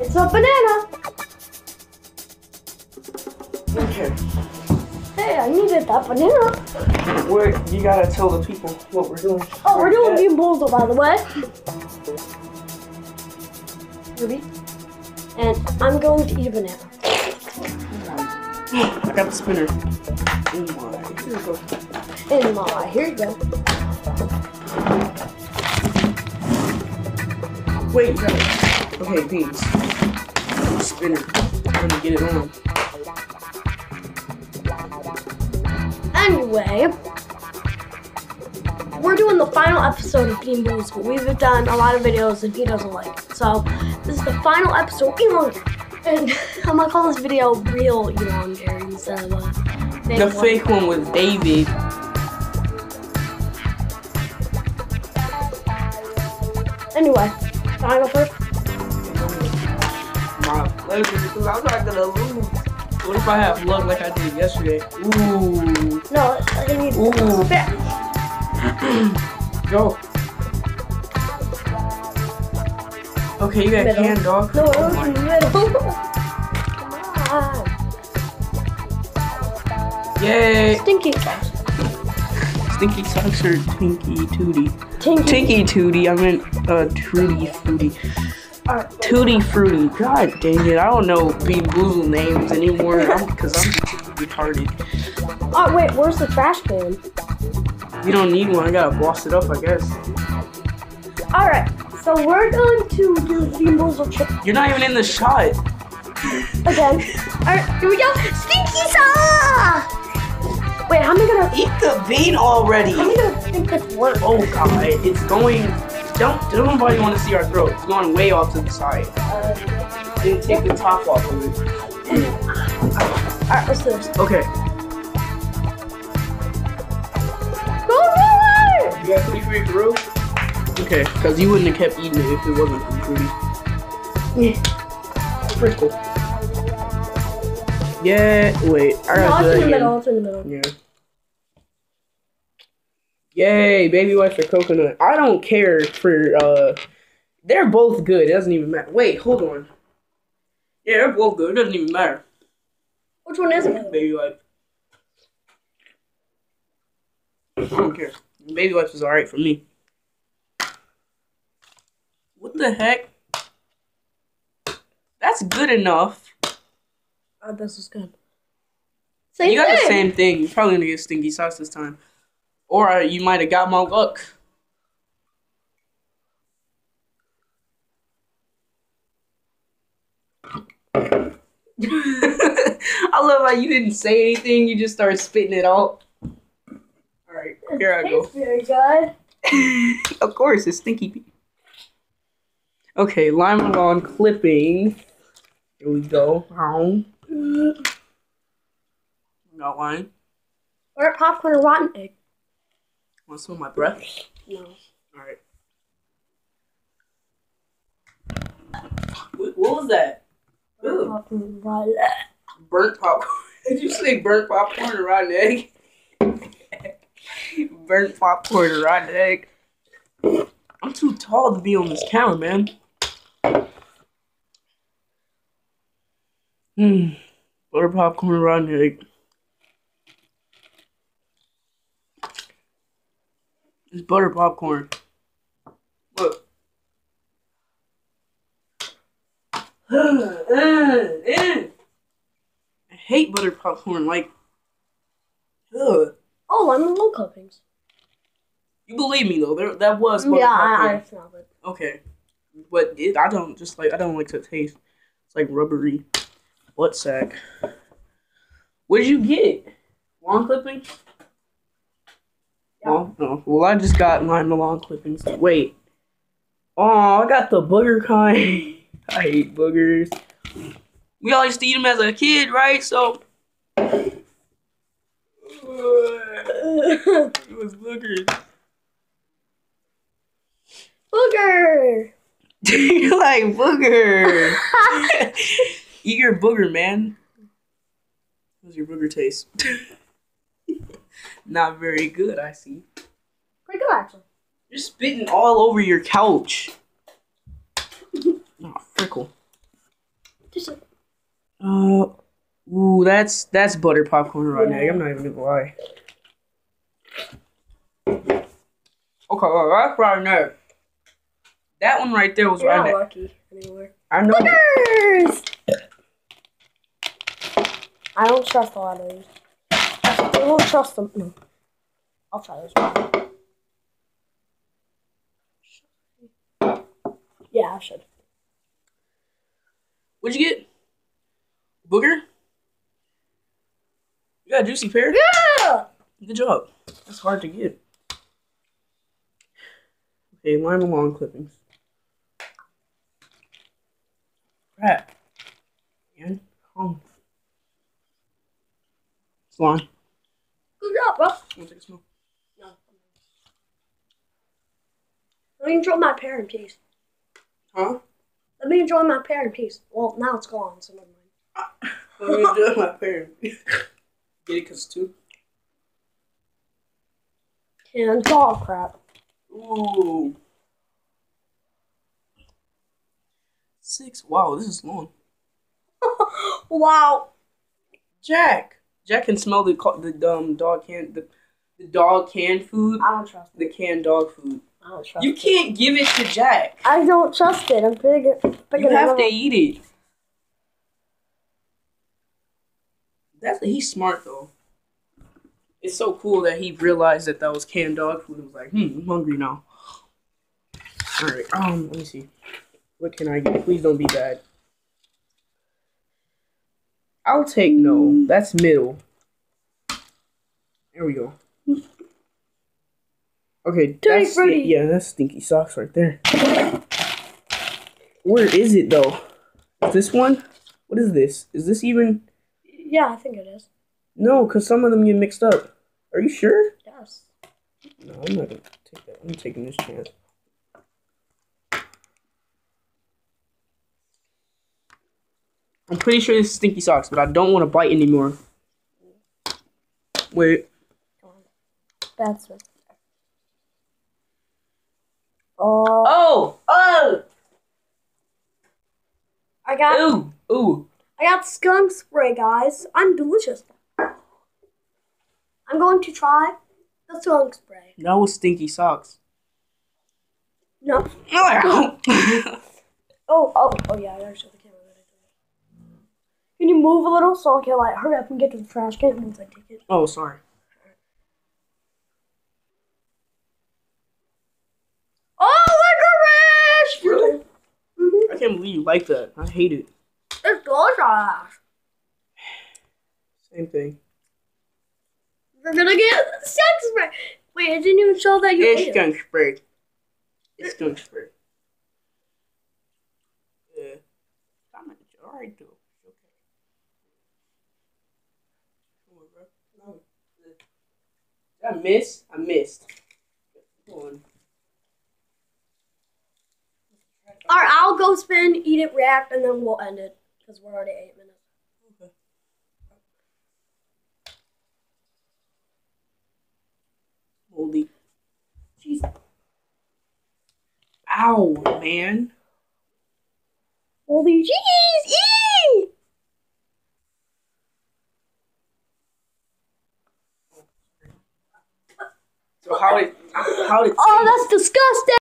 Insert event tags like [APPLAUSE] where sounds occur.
It's a banana. Okay. Hey, I needed that banana. Wait, you gotta tell the people what we're doing. Oh, we're doing Yeah. bean boozle, by the way. Ruby. And I'm going to eat a banana. I got the spinner. Oh my. Here we go. In my, here you go. Wait, no. Okay, beans. Spinner. I'm gonna get it on. Anyway, we're doing the final episode of Bean but We've done a lot of videos and he doesn't like it. So, this is the final episode, Elon. And [LAUGHS] I'm gonna call this video real Elon Gary instead of uh, The fake one with David. Anyway, go first? My because I'm not gonna lose. What if I have luck like I did yesterday? Ooh. No, I need Ooh. spit. Go. Okay, you got Middle. can, dog. No, it Oh was my- in the middle. Come on. Yay! Stinky sauce. Stinky socks or Tinky Tootie? Tinky. Tinky Tootie, I meant uh, Trudy Fruity. Tootie Fruity. God dang it, I don't know Bean Boozle names anymore because I'm retarded. Oh, wait, where's the trash can? You don't need one, I gotta boss it up, I guess. Alright, so we're going to do Bean Boozle chip You're not even in the shot. again. Alright, here we go. Stinky sauce! Wait, how am I gonna, Eat the bean already. how am I gonna think this works? Oh god, it's going. Don't, don't nobody want to see our throat. It's going way off to the side. Then take the top off of it. Alright, let's do this. Okay. You got Fruity Fruity through? Okay, because you wouldn't have kept eating it if it wasn't from Fruity. Yeah. Pretty cool. Yeah, wait. I gotta do it's in that the middle, it's in the middle. Yeah. Yay, baby wipes or coconut. I don't care for uh they're both good. It doesn't even matter. Wait, hold on. Yeah, they're both good. It doesn't even matter. Which one is it? Baby wipe. I don't care. Baby wipes is alright for me. What the heck? That's good enough. Oh, this is good. Same you got thing. the same thing. You're probably gonna get stinky sauce this time. Or you might have got my luck. [LAUGHS] I love how you didn't say anything, you just started spitting it out. Alright, here I go. Very good. [LAUGHS] of course, it's stinky. Okay, lime lawn clipping. Here we go. Ow. Mm. Not lying. Or popcorn or rotten egg. Want to smell my breath? No. Alright. What, what was that? Ooh, Popcorn, rotten burnt popcorn. [LAUGHS] Did you say burnt popcorn or rotten egg? [LAUGHS] burnt popcorn or rotten egg. I'm too tall to be on this counter, man. Hmm. Butter popcorn or rotten egg. It's butter popcorn. Look. [SIGHS] I hate butter popcorn. Like, ugh. Oh, lemon roll clippings. You believe me though? There, that was butter Yeah, popcorn. I, I smelled it. Okay, but it, I don't just like I don't like the taste. It's like rubbery butt sack. What did you get? Lawn clipping? Yeah. Oh no. Well, I just got lime lawn clippings. Wait. Oh, I got the booger kind. [LAUGHS] I hate boogers. We all used to eat them as a kid, right? So. [LAUGHS] it was boogers. Booger! [LAUGHS] Do You're like booger. Eat your booger, man. How's your booger taste? Not very good, I see. Pretty good, actually. You're spitting all over your couch. [LAUGHS] Oh, frickle. Just Uh, ooh, that's that's butter popcorn right Yeah. now. I'm not even gonna lie. Okay, well, that's right there. That one right there was You're right not lucky anymore. I know. Boogers! I don't trust a lot of these. I don't trust them. No. I'll try this one. Yeah, I should. What'd you get? Booger. You got a juicy pear. Yeah! Good job. That's hard to get. Okay, lime along clippings. Crap. Man, home. Slime. Good job, bro. Want to take a? No. Let me enjoy my pear in peace. Huh? Let me enjoy my pear in peace. Well, now it's gone, so never mind. [LAUGHS] Let me enjoy my pear. Get it cause it's two. And dog crap. Ooh. Six. Wow, this is long. [LAUGHS] wow. Jack. Jack can smell the the um dog can the, the dog canned food. I don't trust The canned dog food. I don't trust You it. can't give it to Jack. I don't trust it. I'm big. big You have to eat it. That's he's smart though. It's so cool that he realized that that was canned dog food. and was like, hmm, I'm hungry now. All right, um, let me see. What can I get? Please don't be bad. I'll take no. Mm. That's middle. There we go. Okay, Tutti that's frutti. yeah, that's stinky socks right there. Where is it though? Is this one? What is this? Is this even? Yeah, I think it is. No, because some of them get mixed up. Are you sure? Yes. No, I'm not gonna take that. I'm taking this chance. I'm pretty sure this is stinky socks, but I don't want to bite anymore. Wait. That's what. Oh, Oh! Oh! I got Ooh! Ooh! I got skunk spray, guys. I'm delicious. I'm going to try the skunk spray. That was stinky socks. No. oh, [LAUGHS] Oh, oh, oh yeah. I gotta show the camera that I did it. Can you move a little so I can like hurry up and get to the trash can once I take it? Oh, sorry. Oh, licorice! Really? Mm-hmm. I can't believe you like that. I hate it. It's delicious. Same thing. We're gonna get skunk spray. Wait, I didn't even show that you It's it. skunk spray. It's skunk spray. Yeah. I'm alright though. Okay. Come on, bro. No. Did I miss? I missed. Come on. Alright, I'll go spin, eat it, react, and then we'll end it. Because we're already eight minutes. Okay. Moldy. Jeez. Ow, man. Holy jeez! Eee! So how how Oh, that's disgusting!